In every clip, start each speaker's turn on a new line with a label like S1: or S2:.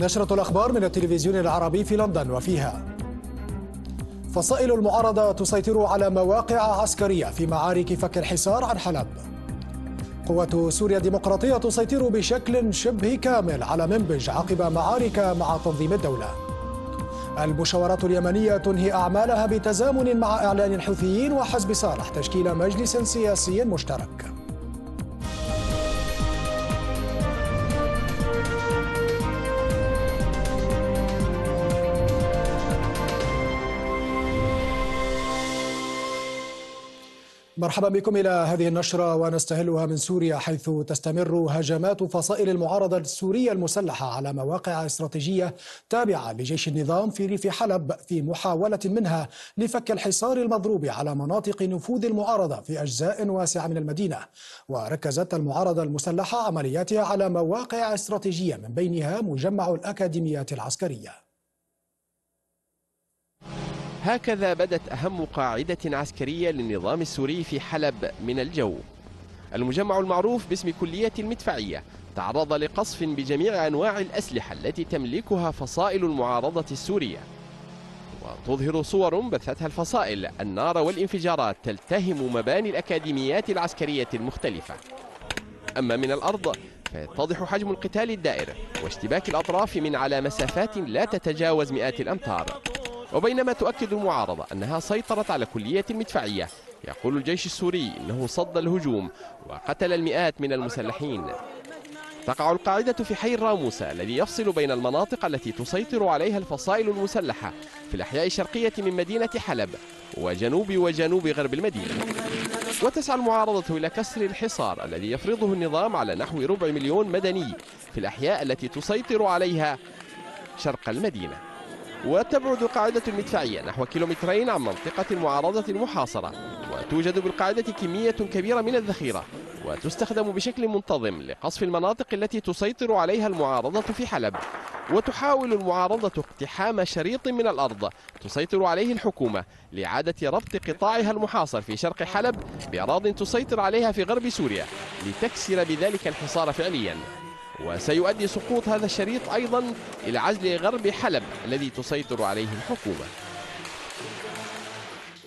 S1: نشرة الأخبار من التلفزيون العربي في لندن وفيها. فصائل المعارضة تسيطر على مواقع عسكرية في معارك فك الحصار عن حلب. قوة سوريا الديمقراطية تسيطر بشكل شبه كامل على منبج عقب معارك مع تنظيم الدولة. المشاورات اليمنية تنهي أعمالها بتزامن مع إعلان الحوثيين وحزب صالح تشكيل مجلس سياسي مشترك. مرحبا بكم إلى هذه النشرة ونستهلها من سوريا حيث تستمر هجمات فصائل المعارضة السورية المسلحة على مواقع استراتيجية تابعة لجيش النظام في ريف حلب في محاولة منها لفك الحصار المضروب على مناطق نفوذ المعارضة في أجزاء واسعة من المدينة. وركزت المعارضة المسلحة عملياتها على مواقع استراتيجية من بينها مجمع الأكاديميات العسكرية.
S2: هكذا بدت أهم قاعدة عسكرية للنظام السوري في حلب من الجو. المجمع المعروف باسم كلية المدفعية تعرض لقصف بجميع أنواع الأسلحة التي تملكها فصائل المعارضة السورية. وتظهر صور بثتها الفصائل النار والانفجارات تلتهم مباني الأكاديميات العسكرية المختلفة. أما من الأرض فيتضح حجم القتال الدائر واشتباك الأطراف من على مسافات لا تتجاوز مئات الأمتار. وبينما تؤكد المعارضة أنها سيطرت على كلية المدفعية يقول الجيش السوري إنه صد الهجوم وقتل المئات من المسلحين. تقع القاعدة في حي الراموسة الذي يفصل بين المناطق التي تسيطر عليها الفصائل المسلحة في الأحياء الشرقية من مدينة حلب وجنوب وجنوب غرب المدينة. وتسعى المعارضة إلى كسر الحصار الذي يفرضه النظام على نحو ربع مليون مدني في الأحياء التي تسيطر عليها شرق المدينة. وتبعد قاعدة المدفعية نحو كيلومترين عن منطقة المعارضة المحاصرة وتوجد بالقاعدة كمية كبيرة من الذخيرة وتستخدم بشكل منتظم لقصف المناطق التي تسيطر عليها المعارضة في حلب وتحاول المعارضة اقتحام شريط من الأرض تسيطر عليه الحكومة لإعادة ربط قطاعها المحاصر في شرق حلب بأراض تسيطر عليها في غرب سوريا لتكسر بذلك الحصار فعليا. وسيؤدي سقوط هذا الشريط أيضا إلى عزل غرب حلب الذي تسيطر عليه الحكومة.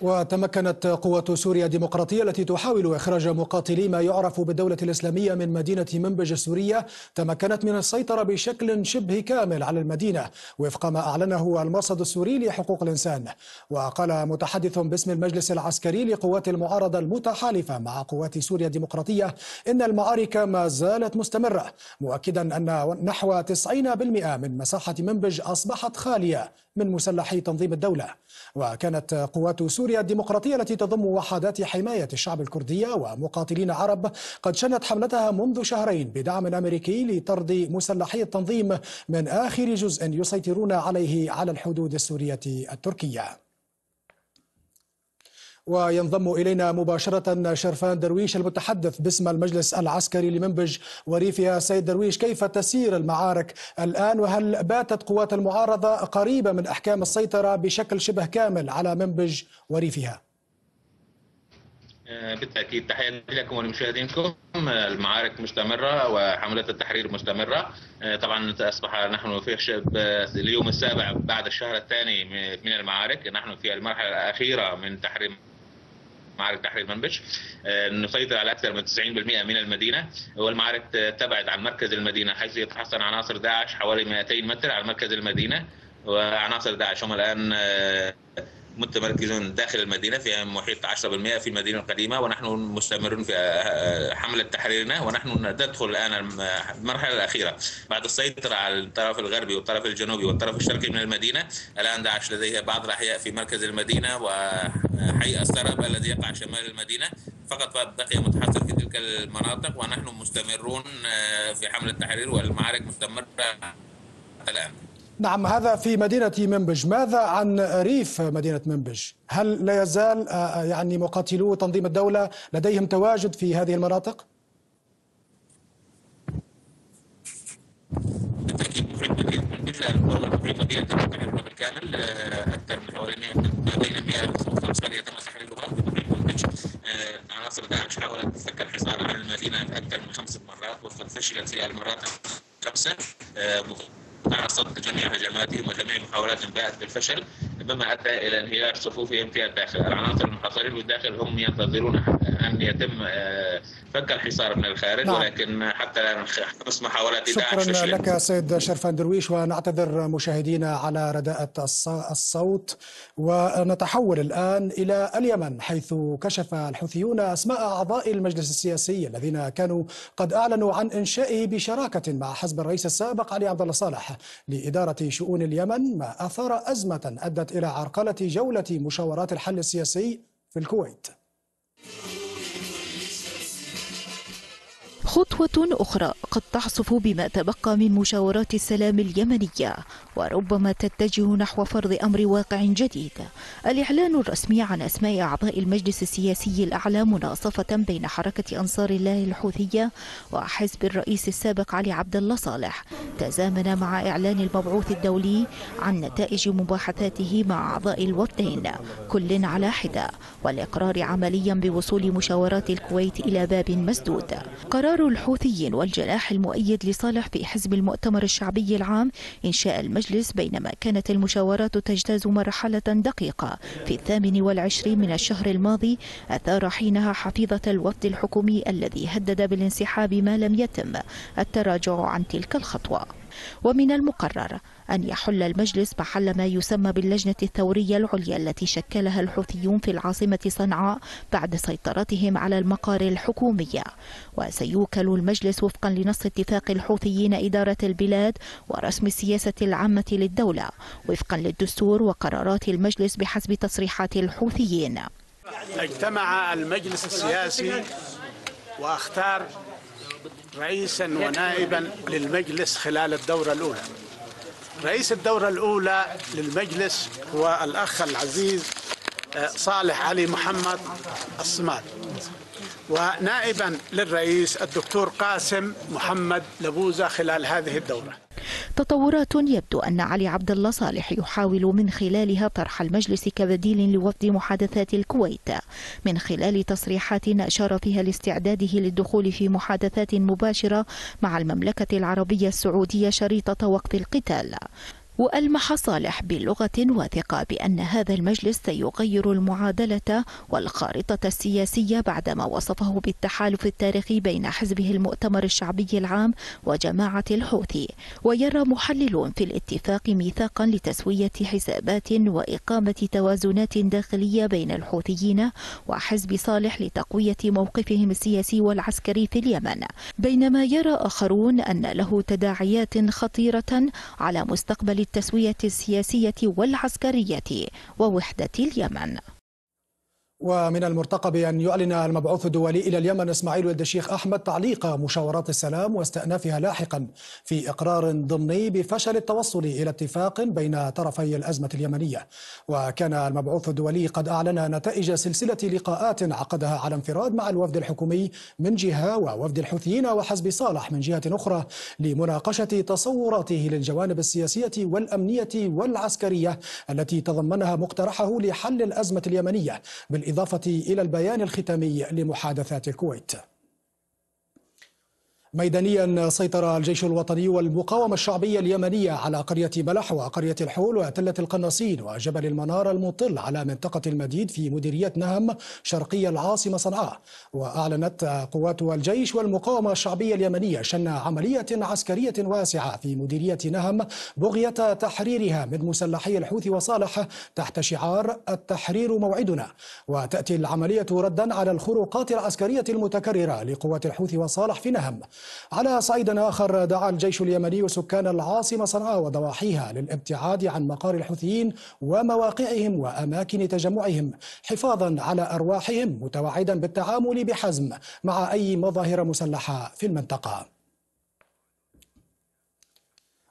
S1: وتمكنت قوة سوريا الديمقراطية التي تحاول إخراج مقاتلي ما يعرف بالدولة الإسلامية من مدينة منبج السورية تمكنت من السيطرة بشكل شبه كامل على المدينة وفق ما أعلنه المرصد السوري لحقوق الإنسان. وقال متحدث باسم المجلس العسكري لقوات المعارضة المتحالفة مع قوات سوريا الديمقراطية إن المعارك ما زالت مستمرة مؤكدا أن نحو 90% من مساحة منبج أصبحت خالية من مسلحي تنظيم الدولة. وكانت قوات سوريا الديمقراطية التي تضم وحدات حماية الشعب الكردية ومقاتلين عرب قد شنت حملتها منذ شهرين بدعم أمريكي لطرد مسلحي التنظيم من آخر جزء يسيطرون عليه على الحدود السورية التركية. وينضم إلينا مباشرة شرفان درويش المتحدث باسم المجلس العسكري لمنبج وريفها سيد درويش كيف تسير المعارك الآن؟ وهل باتت قوات المعارضة قريبة من أحكام السيطرة بشكل شبه كامل على منبج وريفها؟
S3: آه، بالتأكيد. تحياتي لكم ولمشاهدينكم. المعارك مستمرة وحملات التحرير مستمرة. آه، طبعا أصبح نحن في اليوم السابع بعد الشهر الثاني من المعارك. نحن في المرحلة الأخيرة من تحرير معارك تحرير منبج آه، نسيطر على أكثر من 90% من المدينة. والمعارك تبعد عن مركز المدينة حيث يتحصن عناصر داعش حوالي 200 متر على مركز المدينة وعناصر داعش هم الآن آه، متمركزون داخل المدينة في محيط 10% في المدينة القديمة ونحن مستمرون في آه، حملة تحريرنا ونحن ندخل الآن المرحلة الأخيرة. بعد السيطرة على الطرف الغربي والطرف الجنوبي والطرف الشرقي من المدينة الآن داعش لديها بعض الأحياء في مركز المدينة وحي السرب الذي يقع شمال المدينة. فقط بقي متحصر في تلك المناطق ونحن مستمرون آه، في حملة التحرير والمعارك مستمرة الآن.
S1: نعم هذا في مدينة منبج ماذا عن ريف مدينة منبج هل لا يزال آه، آه، يعني مقاتلو تنظيم الدولة لديهم تواجد في هذه المناطق؟
S3: بالكامل أكثر من حوالي 100 105 يتم تحريرها عناصر داعش حاولت تفك الحصار على المدينة أكثر من خمس مرات وقد فشلت في المرات الخمسه مع صد جميع هجماتهم وجميع محاولاتهم باءت بالفشل مما ادى إلى انهيار صفوفهم في الداخل، العناصر المحاصرين بالداخل هم ينتظرون أن يتم آه، فك الحصار من الخارج نعم. ولكن حتى الان خمس محاولات
S1: شكرا لك سيد شرفان درويش ونعتذر مشاهدينا على رداءة الصوت ونتحول الآن إلى اليمن حيث كشف الحوثيون أسماء أعضاء المجلس السياسي الذين كانوا قد أعلنوا عن انشائه بشراكة مع حزب الرئيس السابق علي عبد الله صالح لإدارة شؤون اليمن ما أثار أزمة أدت إلى عرقلة جولة مشاورات الحل السياسي في الكويت.
S4: خطوة أخرى قد تعصف بما تبقى من مشاورات السلام اليمنية وربما تتجه نحو فرض أمر واقع جديد. الإعلان الرسمي عن أسماء أعضاء المجلس السياسي الأعلى مناصفة بين حركة أنصار الله الحوثية وحزب الرئيس السابق علي عبد الله صالح. تزامن مع إعلان المبعوث الدولي عن نتائج مباحثاته مع أعضاء الوفدين كل على حدة والإقرار عمليا بوصول مشاورات الكويت إلى باب مسدود. قرار الحوثيين والجناح المؤيد لصالح في حزب المؤتمر الشعبي العام إنشاء المجلس بينما كانت المشاورات تجتاز مرحلة دقيقة في الثامن والعشرين من الشهر الماضي أثار حينها حفيظة الوفد الحكومي الذي هدد بالانسحاب ما لم يتم التراجع عن تلك الخطوة. ومن المقرر أن يحل المجلس محل ما يسمى باللجنة الثورية العليا التي شكلها الحوثيون في العاصمة صنعاء بعد سيطرتهم على المقار الحكومية وسيوكل المجلس وفقا لنص اتفاق الحوثيين إدارة البلاد ورسم السياسة العامة للدولة وفقا للدستور وقرارات المجلس بحسب تصريحات الحوثيين.
S5: اجتمع المجلس السياسي وأختار رئيسا ونائبا للمجلس خلال الدورة الأولى. رئيس الدورة الأولى للمجلس هو الأخ العزيز آه، صالح علي محمد الصماد. ونائبا للرئيس الدكتور قاسم محمد لبوزة خلال هذه الدورة.
S4: تطورات يبدو أن علي عبد الله صالح يحاول من خلالها طرح المجلس كبديل لوفد محادثات الكويت من خلال تصريحات أشار فيها لاستعداده للدخول في محادثات مباشرة مع المملكة العربية السعودية شريطة وقف القتال. وألمح صالح بلغة واثقة بأن هذا المجلس سيغير المعادلة والخارطة السياسية بعدما وصفه بالتحالف التاريخي بين حزبه المؤتمر الشعبي العام وجماعة الحوثي. ويرى محللون في الاتفاق ميثاقا لتسوية حسابات وإقامة توازنات داخلية بين الحوثيين وحزب صالح لتقوية موقفهم السياسي والعسكري في اليمن. بينما يرى آخرون أن له تداعيات خطيرة على مستقبل التسوية السياسية والعسكرية ووحدة اليمن.
S1: ومن المرتقب أن يعلن المبعوث الدولي إلى اليمن إسماعيل ولد الشيخ أحمد تعليق مشاورات السلام واستئنافها لاحقا في إقرار ضمني بفشل التوصل إلى اتفاق بين طرفي الأزمة اليمنية. وكان المبعوث الدولي قد أعلن نتائج سلسلة لقاءات عقدها على انفراد مع الوفد الحكومي من جهة ووفد الحوثيين وحزب صالح من جهة أخرى لمناقشة تصوراته للجوانب السياسية والأمنية والعسكرية التي تضمنها مقترحه لحل الأزمة اليمنية بالإضافة إلى البيان الختامي لمحادثات الكويت. ميدانيا سيطر الجيش الوطني والمقاومة الشعبية اليمنية على قرية ملح وقرية الحول وتلة القناصين وجبل المنار المطل على منطقة المديد في مديرية نهم شرقي العاصمة صنعاء. وأعلنت قوات الجيش والمقاومة الشعبية اليمنية شن عملية عسكرية واسعة في مديرية نهم بغية تحريرها من مسلحي الحوثي وصالح تحت شعار التحرير موعدنا. وتأتي العملية ردا على الخروقات العسكرية المتكررة لقوات الحوثي وصالح في نهم. على صعيد آخر دعا الجيش اليمني سكان العاصمة صنعاء وضواحيها للابتعاد عن مقار الحوثيين ومواقعهم وأماكن تجمعهم حفاظا على أرواحهم متوعدا بالتعامل بحزم مع أي مظاهر مسلحة في المنطقة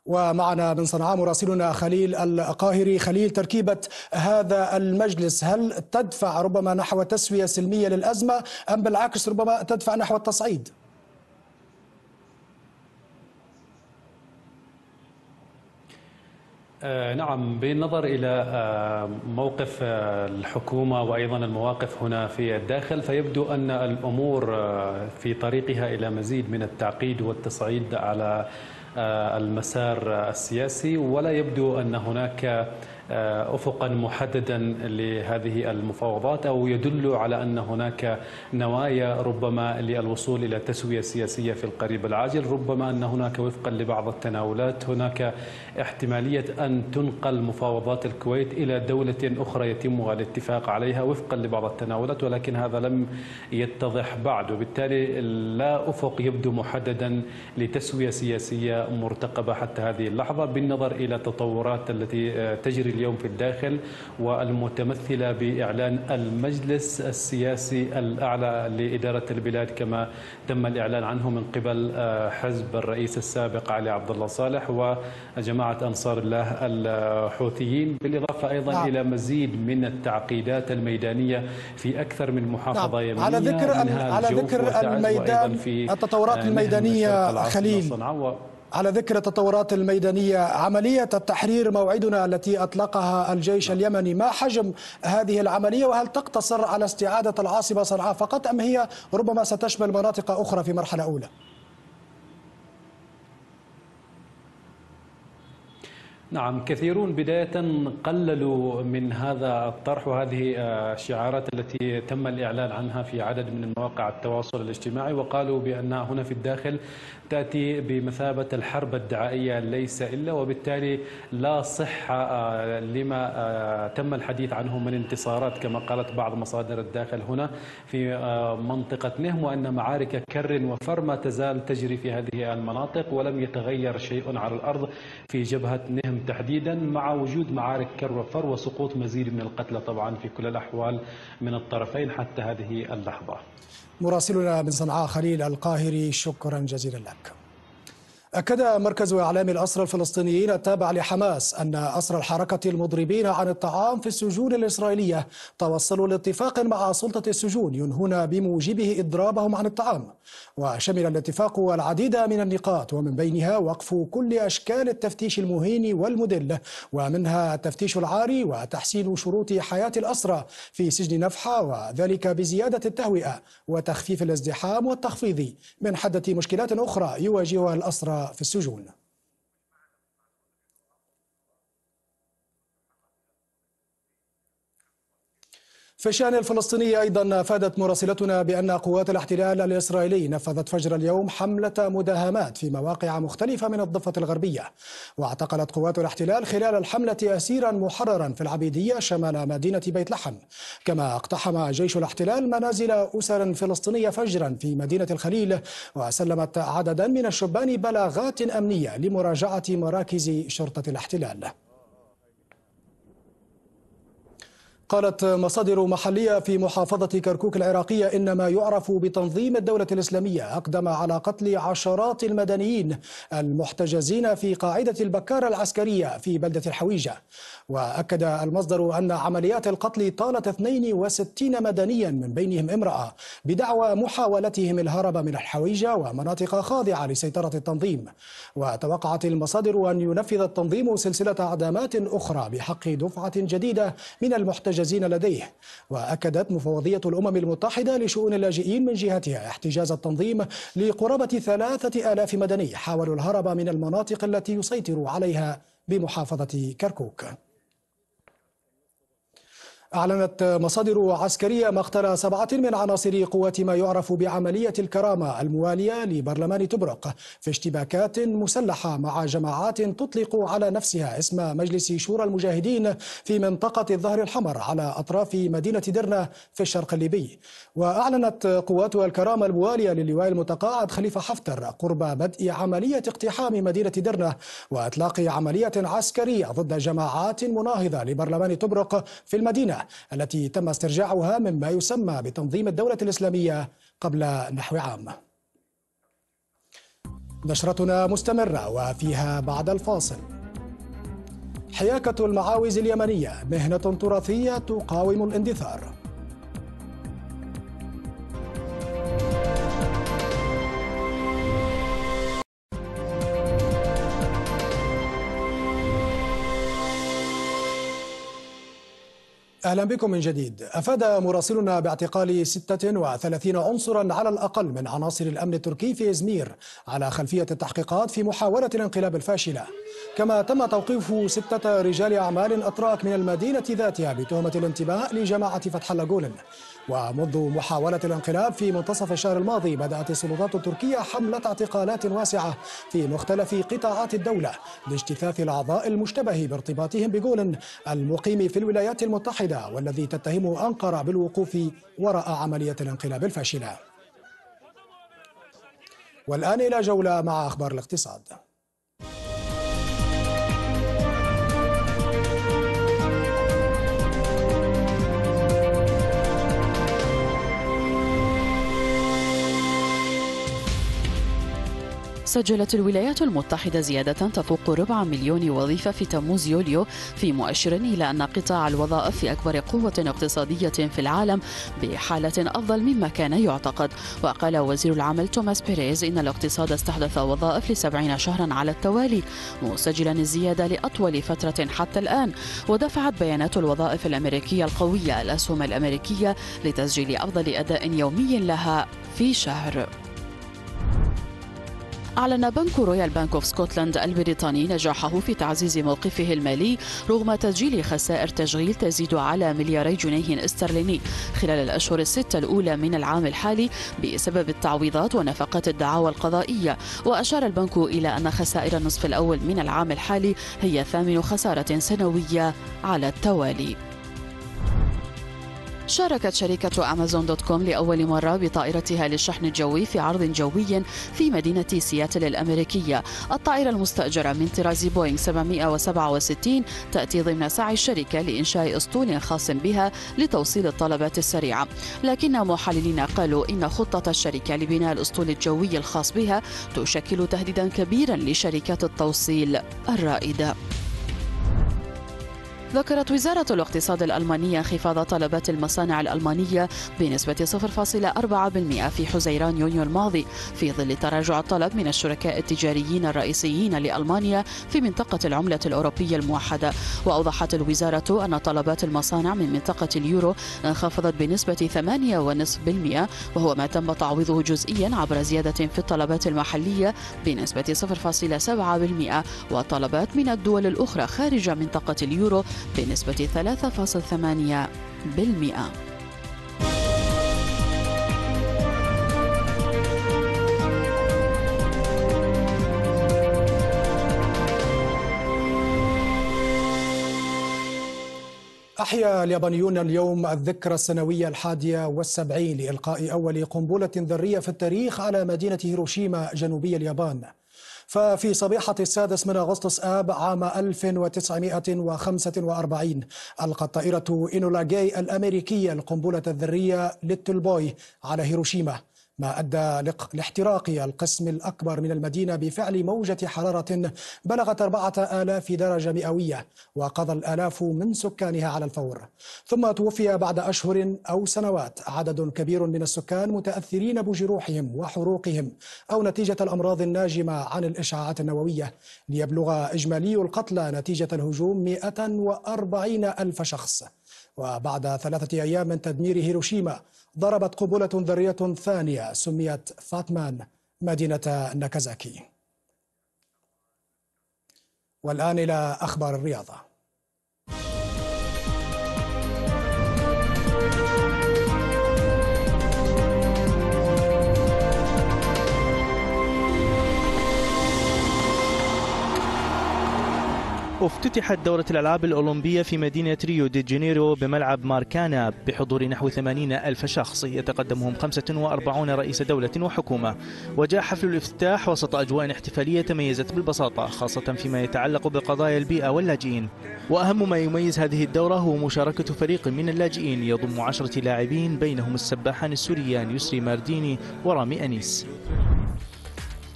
S1: ومعنا من صنعاء مراسلنا خليل القاهري خليل تركيبة هذا المجلس هل تدفع ربما نحو تسوية سلمية للأزمة أم بالعكس ربما تدفع نحو التصعيد؟
S6: آه نعم بالنظر إلى آه موقف آه الحكومة وأيضا المواقف هنا في الداخل فيبدو أن الأمور في طريقها إلى مزيد من التعقيد والتصعيد على المسار السياسي ولا يبدو أن هناك افقا محددا لهذه المفاوضات أو يدل على أن هناك نوايا ربما للوصول إلى تسويه سياسيه في القريب العاجل، ربما أن هناك وفقا لبعض التناولات هناك احتمالية أن تنقل مفاوضات الكويت إلى دولة أخرى يتم الاتفاق عليها وفقا لبعض التناولات ولكن هذا لم يتضح بعد. وبالتالي لا أفق يبدو محددا لتسوية سياسية مرتقبة حتى هذه اللحظة بالنظر إلى التطورات التي آه، تجري اليوم في الداخل والمتمثلة بإعلان المجلس السياسي الأعلى لإدارة البلاد كما تم الإعلان عنه من قبل آه، حزب الرئيس السابق علي عبد الله صالح وجماعة أنصار الله الحوثيين بالإضافة أيضا نعم. إلى مزيد من التعقيدات الميدانية في أكثر من محافظة نعم. يمنية
S1: على ذكر على ذكر الميدان في التطورات آه، الميدانية خليل على ذكر التطورات الميدانية عملية التحرير موعدنا التي أطلقها الجيش اليمني ما حجم هذه العملية وهل تقتصر على استعادة العاصمة صنعاء فقط أم هي ربما ستشمل مناطق أخرى في مرحلة أولى؟
S6: نعم كثيرون بداية قللوا من هذا الطرح وهذه الشعارات التي تم الإعلان عنها في عدد من مواقع التواصل الاجتماعي وقالوا بأن هنا في الداخل تأتي بمثابة الحرب الدعائية ليس إلا وبالتالي لا صحة آه، لما آه، تم الحديث عنه من انتصارات كما قالت بعض مصادر الداخل هنا في آه، منطقة نهم وأن معارك كر وفر ما تزال تجري في هذه المناطق ولم يتغير شيء على الأرض في جبهة نهم. تحديدا مع وجود معارك كر وفر وسقوط مزيد من القتلى طبعا في كل الأحوال من الطرفين حتى هذه اللحظة.
S1: مراسلنا من صنعاء خليل القاهري شكرا جزيلا لك. أكد مركز إعلام الأسرى الفلسطينيين التابع لحماس أن أسرى الحركة المضربين عن الطعام في السجون الإسرائيلية توصلوا لاتفاق مع سلطة السجون ينهون بموجبه إضرابهم عن الطعام. وشمل الاتفاق العديد من النقاط ومن بينها وقف كل أشكال التفتيش المهين والمدل ومنها التفتيش العاري وتحسين شروط حياة الأسرى في سجن نفحة وذلك بزيادة التهوئة وتخفيف الازدحام والتخفيض من حدة مشكلات أخرى يواجهها الأسرى في السجون. في الشأن الفلسطيني أيضا أفادت مراسلتنا بأن قوات الاحتلال الإسرائيلي نفذت فجر اليوم حملة مداهمات في مواقع مختلفة من الضفة الغربية واعتقلت قوات الاحتلال خلال الحملة أسيرا محررا في العبيدية شمال مدينة بيت لحم. كما اقتحم جيش الاحتلال منازل أسر فلسطينية فجرا في مدينة الخليل وسلمت عددا من الشبان بلاغات أمنية لمراجعة مراكز شرطة الاحتلال. قالت مصادر محلية في محافظة كركوك العراقية إن ما يعرف بتنظيم الدولة الإسلامية أقدم على قتل عشرات المدنيين المحتجزين في قاعدة البكارة العسكرية في بلدة الحويجة. وأكد المصدر أن عمليات القتل طالت 62 مدنيا من بينهم امرأة بدعوى محاولتهم الهرب من الحويجة ومناطق خاضعة لسيطرة التنظيم. وتوقعت المصادر أن ينفذ التنظيم سلسلة أعدامات أخرى بحق دفعة جديدة من المحتجزين لديه وأكدت مفوضية الأمم المتحدة لشؤون اللاجئين من جهتها احتجاز التنظيم لقرابة ثلاثة آلاف مدني حاولوا الهرب من المناطق التي يسيطر عليها بمحافظة كركوك. أعلنت مصادر عسكرية مقتل سبعة من عناصر قوة ما يعرف بعملية الكرامة الموالية لبرلمان تبرق في اشتباكات مسلحة مع جماعات تطلق على نفسها اسم مجلس شورى المجاهدين في منطقة الظهر الحمر على أطراف مدينة درنة في الشرق الليبي. وأعلنت قوات الكرامة الموالية للواء المتقاعد خليفة حفتر قرب بدء عملية اقتحام مدينة درنة وإطلاق عملية عسكرية ضد جماعات مناهضة لبرلمان تبرق في المدينة. التي تم استرجاعها مما يسمى بتنظيم الدولة الإسلامية قبل نحو عام. نشرتنا مستمرة وفيها بعد الفاصل. حياكة المعاوز اليمنية مهنة تراثية تقاوم الاندثار. أهلا بكم من جديد. أفاد مراسلنا باعتقال 36 عنصرا على الأقل من عناصر الأمن التركي في إزمير على خلفية التحقيقات في محاولة الانقلاب الفاشلة. كما تم توقيف ستة رجال أعمال أتراك من المدينة ذاتها بتهمة الانتماء لجماعة فتح الله ومنذ محاولة الانقلاب في منتصف الشهر الماضي بدأت السلطات التركية حملة اعتقالات واسعة في مختلف قطاعات الدولة لاجتثاث الأعضاء المشتبه بارتباطهم بجولن المقيم في الولايات المتحدة والذي تتهمه أنقرة بالوقوف وراء عملية الانقلاب الفاشلة. والآن إلى جولة مع أخبار الاقتصاد.
S7: سجلت الولايات المتحدة زيادة تفوق ربع مليون وظيفة في تموز يوليو في مؤشر إلى أن قطاع الوظائف في أكبر قوة اقتصادية في العالم بحالة أفضل مما كان يعتقد. وقال وزير العمل توماس بيريز إن الاقتصاد استحدث وظائف لسبعين شهرا على التوالي مسجلا الزيادة لأطول فترة حتى الآن. ودفعت بيانات الوظائف الأمريكية القوية الأسهم الأمريكية لتسجيل أفضل أداء يومي لها في شهر. أعلن بنك رويال بانك أوف سكوتلاند البريطاني نجاحه في تعزيز موقفه المالي رغم تسجيل خسائر تشغيل تزيد على ملياري جنيه استرليني خلال الأشهر الستة الأولى من العام الحالي بسبب التعويضات ونفقات الدعاوى القضائية. وأشار البنك إلى أن خسائر النصف الأول من العام الحالي هي ثامن خسارة سنوية على التوالي. شاركت شركة أمازون دوت كوم لأول مرة بطائرتها للشحن الجوي في عرض جوي في مدينة سياتل الأمريكية. الطائرة المستأجرة من طراز بوينغ 767 تأتي ضمن سعي الشركة لإنشاء أسطول خاص بها لتوصيل الطلبات السريعة. لكن محللين قالوا إن خطة الشركة لبناء الأسطول الجوي الخاص بها تشكل تهديدا كبيرا لشركات التوصيل الرائدة. ذكرت وزارة الاقتصاد الألمانية انخفاض طلبات المصانع الألمانية بنسبة 0.4% في حزيران يونيو الماضي في ظل تراجع الطلب من الشركاء التجاريين الرئيسيين لألمانيا في منطقة العملة الأوروبية الموحدة. وأوضحت الوزارة أن طلبات المصانع من منطقة اليورو انخفضت بنسبة 8.5% وهو ما تم تعويضه جزئيا عبر زيادة في الطلبات المحلية بنسبة 0.7% والطلبات من الدول الأخرى خارج منطقة اليورو بنسبة 3.8%.
S1: أحيا اليابانيون اليوم الذكرى السنوية الحادية والسبعين لإلقاء أول قنبلة ذرية في التاريخ على مدينة هيروشيما جنوبي اليابان ففي صبيحة السادس من أغسطس آب عام 1945 ألقت طائرة إينولا غاي الأمريكية القنبلة الذرية ليتل بوي على هيروشيما. ما أدى لاحتراق القسم الأكبر من المدينة بفعل موجة حرارة بلغت أربعة آلاف درجة مئوية وقضى الآلاف من سكانها على الفور. ثم توفي بعد أشهر أو سنوات عدد كبير من السكان متأثرين بجروحهم وحروقهم أو نتيجة الأمراض الناجمة عن الإشعاعات النووية. ليبلغ إجمالي القتلى نتيجة الهجوم 140 ألف شخص. وبعد ثلاثة أيام من تدمير هيروشيما ضربت قنبلة ذرية ثانية سميت فاتمان مدينة ناكازاكي. والآن إلى أخبار الرياضة.
S8: افتتحت دورة الألعاب الأولمبية في مدينة ريو دي جانيرو بملعب ماركانا بحضور نحو 80 ألف شخص. يتقدمهم 45 رئيس دولة وحكومة. وجاء حفل الافتتاح وسط أجواء احتفالية تميزت بالبساطة خاصة فيما يتعلق بقضايا البيئة واللاجئين. وأهم ما يميز هذه الدورة هو مشاركة فريق من اللاجئين يضم عشرة لاعبين بينهم السباحان السوريان يسري مارديني ورامي أنيس.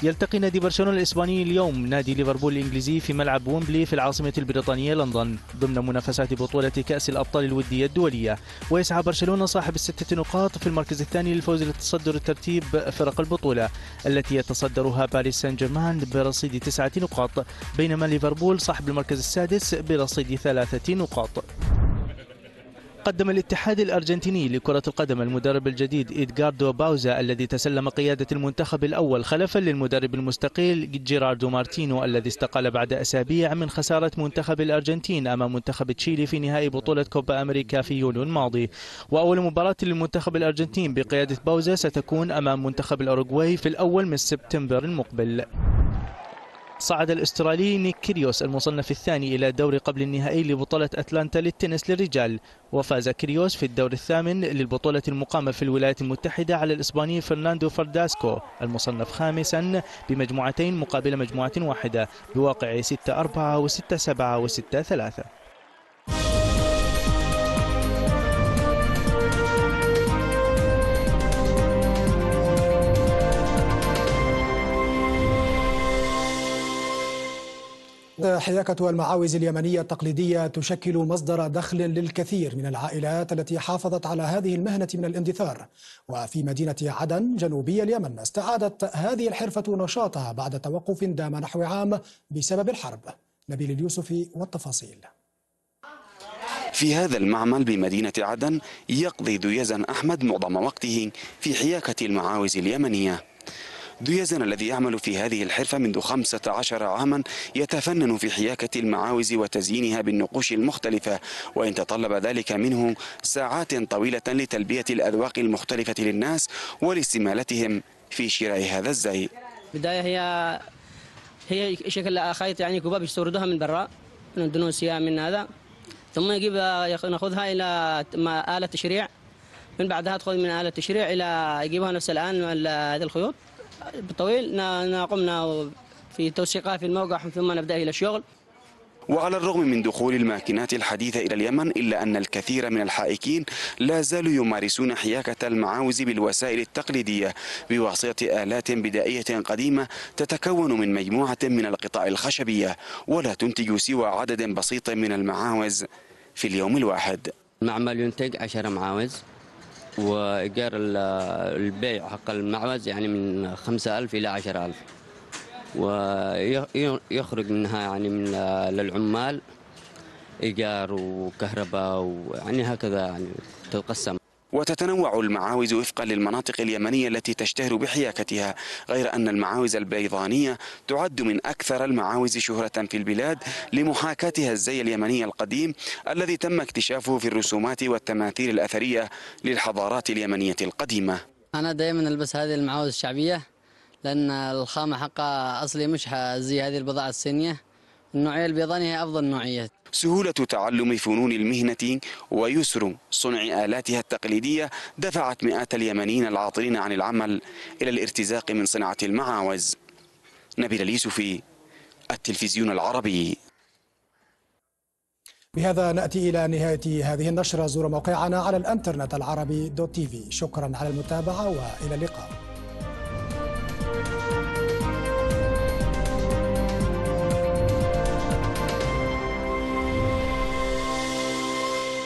S8: يلتقي نادي برشلونة الإسباني اليوم. نادي ليفربول الإنجليزي في ملعب ويمبلي في العاصمة البريطانية لندن. ضمن منافسات بطولة كأس الأبطال الودية الدولية. ويسعى برشلونة صاحب الستة نقاط في المركز الثاني للفوز لتصدر ترتيب فرق البطولة التي يتصدرها باريس سان جيرمان برصيد تسعة نقاط بينما ليفربول صاحب المركز السادس برصيد ثلاثة نقاط. قدم الاتحاد الأرجنتيني لكرة القدم المدرب الجديد إدغاردو باوزا الذي تسلم قيادة المنتخب الأول خلفا للمدرب المستقيل جيراردو مارتينو الذي استقال بعد أسابيع من خسارة منتخب الأرجنتين أمام منتخب تشيلي في نهائي بطولة كوبا أمريكا في يوليو الماضي. وأول مباراة للمنتخب الأرجنتين بقيادة باوزا ستكون أمام منتخب الأوروغواي في الأول من سبتمبر المقبل. صعد الأسترالي نيك كيريوس المصنف الثاني إلى الدور قبل النهائي لبطولة أتلانتا للتنس للرجال. وفاز كيريوس في الدور الثامن للبطولة المقامة في الولايات المتحدة على الإسباني فرناندو فرداسكو المصنف خامسا بمجموعتين مقابل مجموعة واحدة بواقع 6-4 و6-7 و6-3
S1: حياكة المعاوز اليمنية التقليدية تشكل مصدر دخل للكثير من العائلات التي حافظت على هذه المهنة من الاندثار وفي مدينة عدن جنوبي اليمن استعادت هذه الحرفة نشاطها بعد توقف دام نحو عام بسبب الحرب. نبيل اليوسفي والتفاصيل.
S9: في هذا المعمل بمدينة عدن يقضي ديزن أحمد معظم وقته في حياكة المعاوز اليمنية. ديزن الذي يعمل في هذه الحرفة منذ 15 عاما يتفنن في حياكة المعاوز وتزيينها بالنقوش المختلفة وإن تطلب ذلك منه ساعات طويلة لتلبية الأذواق المختلفة للناس ولاستمالتهم في شراء هذا الزي.
S10: بداية هي هي شكل خيط يعني كباب يستوردوها من برا من اندونيسيا من هذا. ثم يجيب ناخذها إلى آلة تشريع. من بعدها تدخل من آلة تشريع إلى يجيبها نفس الآن هذه الخيوط. بالطويل قمنا في توثيقها في الموقع ثم نبدأ إلى الشغل
S9: وعلى الرغم من دخول الماكينات الحديثة إلى اليمن إلا أن الكثير من الحائكين لا زالوا يمارسون حياكة المعاوز بالوسائل التقليدية بواسطة آلات بدائية قديمة تتكون من مجموعة من القطع الخشبية ولا تنتج سوى عدد بسيط من المعاوز في اليوم الواحد.
S10: المعمل ينتج عشر معاوز. وإيجار البيع حق المعوز يعني من خمسة ألف إلى عشرة ألف. ويخرج منها يعني من للعمال إيجار وكهرباء ويعني هكذا يعني تقسم
S9: وتتنوع المعاوز وفقا للمناطق اليمنية التي تشتهر بحياكتها غير أن المعاوز البيضانية تعد من أكثر المعاوز شهرة في البلاد لمحاكاتها الزي اليمني القديم الذي تم اكتشافه في الرسومات والتماثيل الأثرية للحضارات اليمنية القديمة.
S10: أنا دائما ألبس هذه المعاوز الشعبية لأن الخامة حقها أصلي مش زي هذه البضاعة الصينية. النوعية البيضانية هي أفضل نوعيات
S9: سهولة تعلم فنون المهنة ويسر صنع آلاتها التقليدية دفعت مئات اليمنيين العاطلين عن العمل إلى الارتزاق من صناعة المعاوز. نبيل اليوسفي التلفزيون العربي.
S1: بهذا نأتي إلى نهاية هذه النشرة. زوروا موقعنا على الإنترنت العربي دوت تي في. شكرا على المتابعة وإلى اللقاء.